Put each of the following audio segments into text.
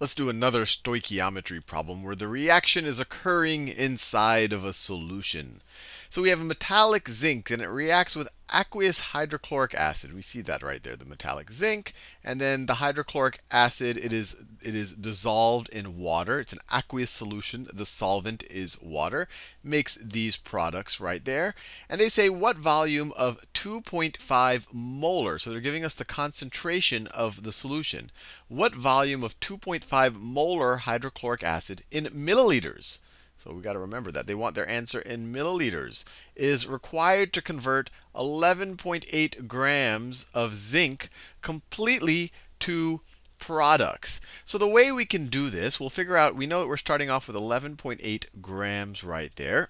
Let's do another stoichiometry problem where the reaction is occurring inside of a solution. So we have a metallic zinc and it reacts with aqueous hydrochloric acid. We see that right there, the metallic zinc. And then the hydrochloric acid, it is, it is dissolved in water. It's an aqueous solution. The solvent is water. Makes these products right there. And they say what volume of 2.5 molar, so they're giving us the concentration of the solution. What volume of 2.5 molar hydrochloric acid in milliliters so we've got to remember that. They want their answer in milliliters. Is required to convert 11.8 grams of zinc completely to products. So the way we can do this, we'll figure out, we know that we're starting off with 11.8 grams right there.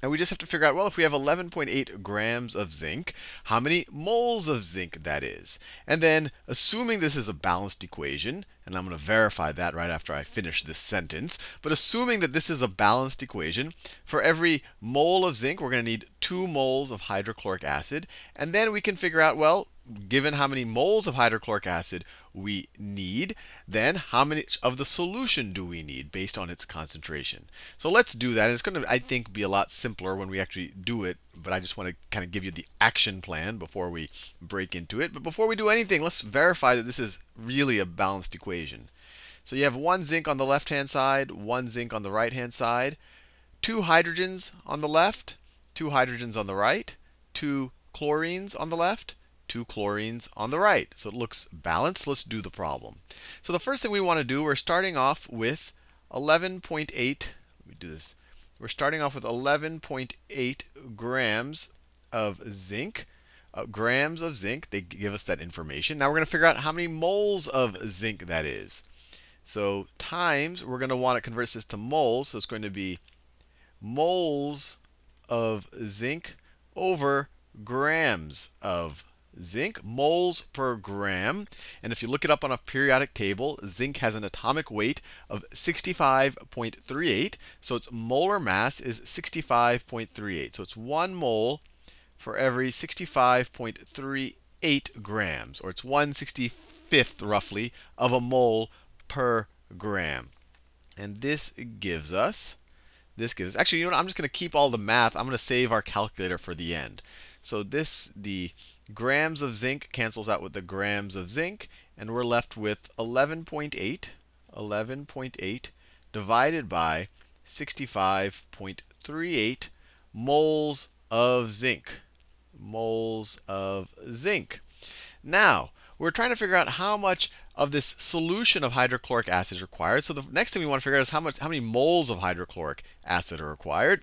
And we just have to figure out, well, if we have 11.8 grams of zinc, how many moles of zinc that is. And then, assuming this is a balanced equation, and I'm going to verify that right after I finish this sentence, but assuming that this is a balanced equation, for every mole of zinc, we're going to need 2 moles of hydrochloric acid. And then we can figure out, well, given how many moles of hydrochloric acid we need, then how many of the solution do we need based on its concentration? So let's do that. It's going to, I think, be a lot simpler when we actually do it. But I just want to kind of give you the action plan before we break into it. But before we do anything, let's verify that this is really a balanced equation. So you have one zinc on the left-hand side, one zinc on the right-hand side, two hydrogens on the left, two hydrogens on the right, two chlorines on the left, two chlorines on the right. So it looks balanced. Let's do the problem. So the first thing we want to do, we're starting off with 11.8. Let me do this. We're starting off with 11.8 grams of zinc. Uh, grams of zinc, they give us that information. Now we're going to figure out how many moles of zinc that is. So times, we're going to want to convert this to moles. So it's going to be moles of zinc over grams of zinc, moles per gram. And if you look it up on a periodic table, zinc has an atomic weight of 65.38. So its molar mass is 65.38. So it's 1 mole for every 65.38 grams, or it's 1 65th roughly of a mole per gram. And this gives us, this gives, actually, you know what, I'm just going to keep all the math. I'm going to save our calculator for the end. So this, the grams of zinc cancels out with the grams of zinc, and we're left with 11.8, 11.8 divided by 65.38 moles of zinc. Moles of zinc. Now, we're trying to figure out how much of this solution of hydrochloric acid is required. So the next thing we want to figure out is how much how many moles of hydrochloric acid are required.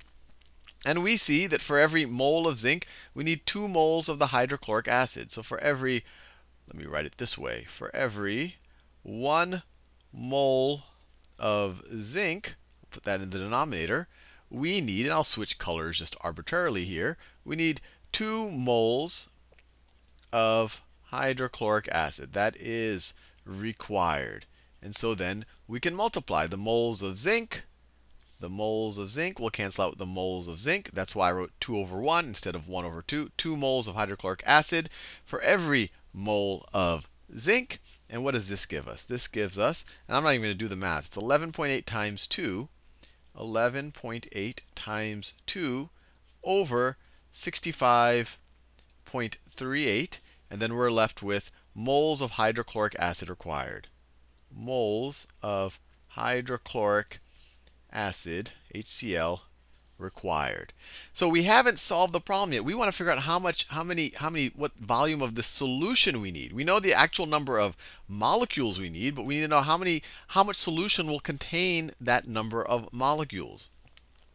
And we see that for every mole of zinc, we need 2 moles of the hydrochloric acid. So for every, let me write it this way, for every 1 mole of zinc, put that in the denominator, we need, and I'll switch colors just arbitrarily here, we need 2 moles of hydrochloric acid. That is required. And so then we can multiply the moles of zinc the moles of zinc will cancel out the moles of zinc. That's why I wrote 2 over 1 instead of 1 over 2. 2 moles of hydrochloric acid for every mole of zinc. And what does this give us? This gives us, and I'm not even going to do the math, it's 11.8 times 2. 11.8 times 2 over 65.38. And then we're left with moles of hydrochloric acid required. Moles of hydrochloric acid, HCl, required. So we haven't solved the problem yet. We want to figure out how much, how many, how many, what volume of the solution we need. We know the actual number of molecules we need, but we need to know how many, how much solution will contain that number of molecules.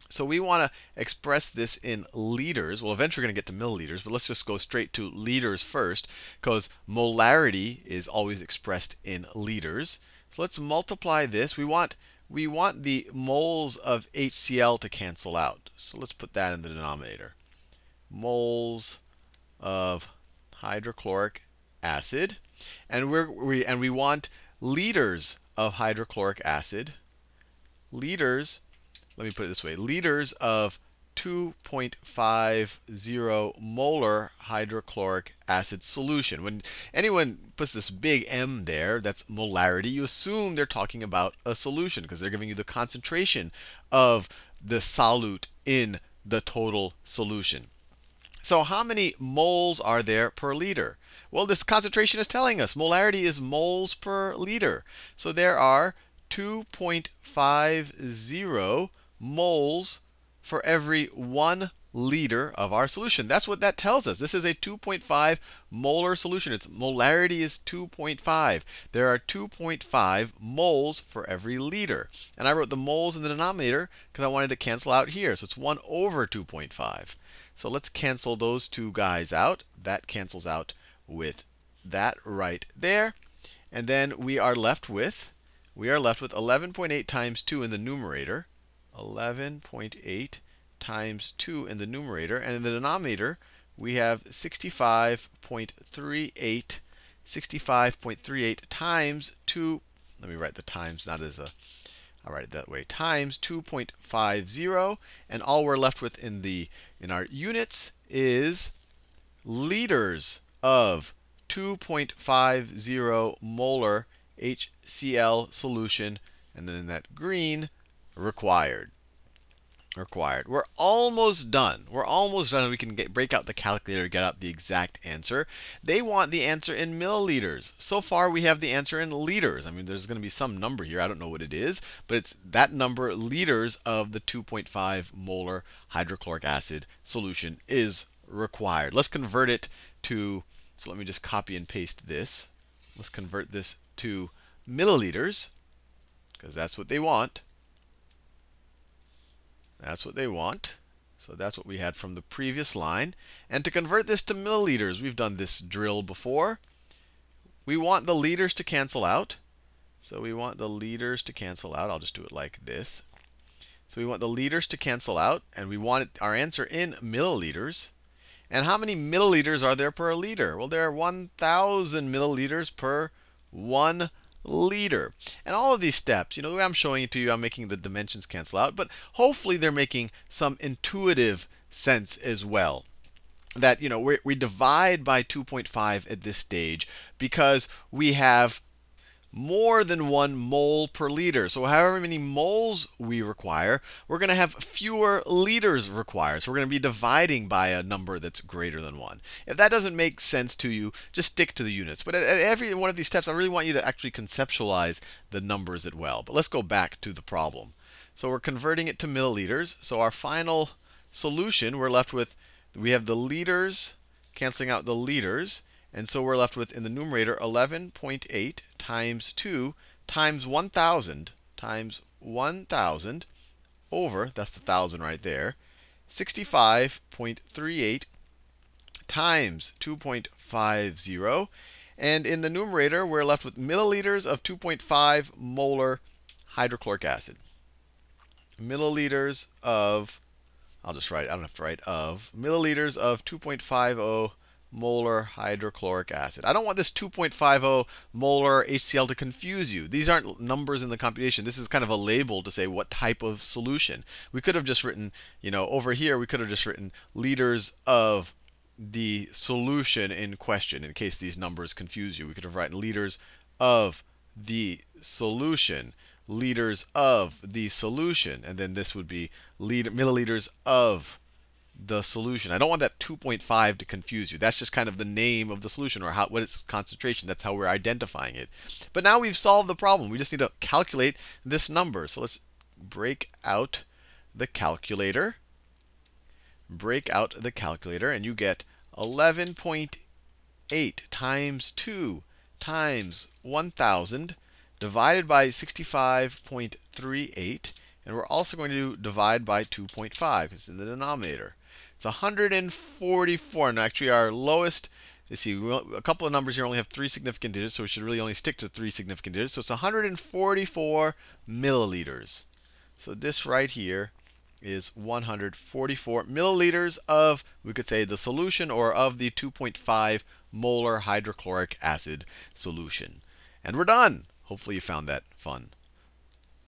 So we want to express this in liters. Well, eventually we're going to get to milliliters, but let's just go straight to liters first, because molarity is always expressed in liters. So let's multiply this. We want we want the moles of HCl to cancel out. So let's put that in the denominator. Moles of hydrochloric acid. And, we, and we want liters of hydrochloric acid. Liters, let me put it this way, liters of 2.50 molar hydrochloric acid solution. When anyone puts this big M there, that's molarity, you assume they're talking about a solution because they're giving you the concentration of the solute in the total solution. So how many moles are there per liter? Well, this concentration is telling us molarity is moles per liter. So there are 2.50 moles for every one liter of our solution. That's what that tells us. This is a 2.5 molar solution. Its molarity is 2.5. There are 2.5 moles for every liter. And I wrote the moles in the denominator because I wanted to cancel out here. So it's 1 over 2.5. So let's cancel those two guys out. That cancels out with that right there. And then we are left with we are left with 11.8 times 2 in the numerator. 11.8 times 2 in the numerator. And in the denominator, we have 65.38 65.38 times 2. Let me write the times not as a I'll write it that way. Times 2.50. And all we're left with in the in our units is liters of 2.50 molar HCl solution, and then in that green, required. Required. We're almost done. We're almost done. We can get, break out the calculator, get out the exact answer. They want the answer in milliliters. So far, we have the answer in liters. I mean, there's going to be some number here. I don't know what it is, but it's that number, liters of the 2.5 molar hydrochloric acid solution is required. Let's convert it to, so let me just copy and paste this. Let's convert this to milliliters, because that's what they want. That's what they want. So that's what we had from the previous line. And to convert this to milliliters, we've done this drill before. We want the liters to cancel out. So we want the liters to cancel out. I'll just do it like this. So we want the liters to cancel out, and we want our answer in milliliters. And how many milliliters are there per liter? Well, there are 1,000 milliliters per 1 liter. And all of these steps, you know, the way I'm showing it to you, I'm making the dimensions cancel out, but hopefully they're making some intuitive sense as well that you know we, we divide by 2.5 at this stage because we have more than one mole per liter. So however many moles we require, we're going to have fewer liters required. So we're going to be dividing by a number that's greater than 1. If that doesn't make sense to you, just stick to the units. But at, at every one of these steps, I really want you to actually conceptualize the numbers as well. But let's go back to the problem. So we're converting it to milliliters. So our final solution, we're left with, we have the liters canceling out the liters. And so we're left with, in the numerator, 11.8 times 2 times 1,000 times 1,000 over, that's the 1,000 right there, 65.38 times 2.50. And in the numerator, we're left with milliliters of 2.5 molar hydrochloric acid. Milliliters of, I'll just write, I don't have to write of, milliliters of 2.50 molar hydrochloric acid. I don't want this 2.50 molar HCl to confuse you. These aren't numbers in the computation. This is kind of a label to say what type of solution. We could have just written, you know, over here we could have just written liters of the solution in question in case these numbers confuse you. We could have written liters of the solution, liters of the solution, and then this would be liter, milliliters of the solution. I don't want that 2.5 to confuse you. That's just kind of the name of the solution or how, what its concentration. That's how we're identifying it. But now we've solved the problem. We just need to calculate this number. So let's break out the calculator. Break out the calculator, and you get 11.8 times 2 times 1,000 divided by 65.38. And we're also going to divide by 2.5 because it's in the denominator. It's 144. And actually, our lowest, let's see, a couple of numbers here only have three significant digits, so we should really only stick to three significant digits. So it's 144 milliliters. So this right here is 144 milliliters of, we could say, the solution or of the 2.5 molar hydrochloric acid solution. And we're done. Hopefully you found that fun.